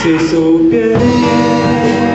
Se souber